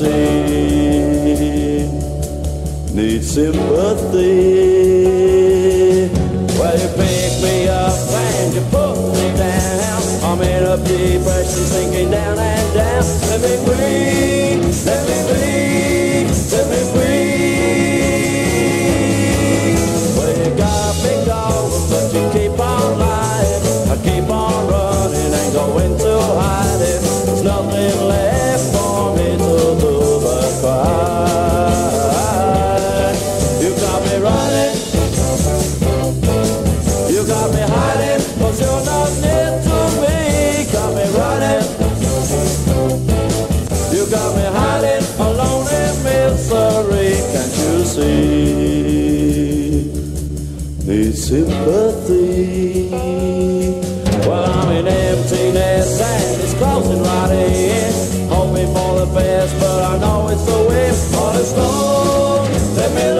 mercy need sympathy. Well, you pick me up and you put me down. I'm in a depression, sinking down and down. Let me breathe. sick, need sympathy. Well, I'm in emptiness and it's closing right in. Hoping for the best, but I know it's the wind or the let me.